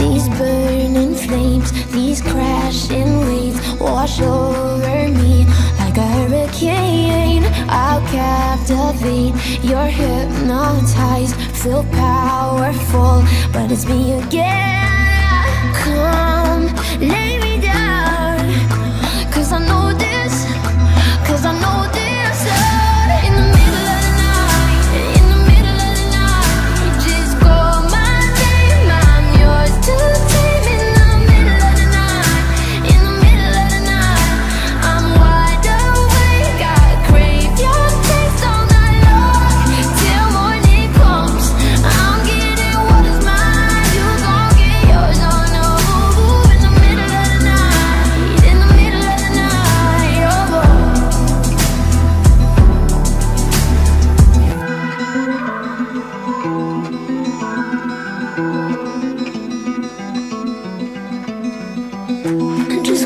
These burning flames, these crashing waves Wash over me like a hurricane. I'll captivate, you're hypnotized Feel powerful, but it's me again.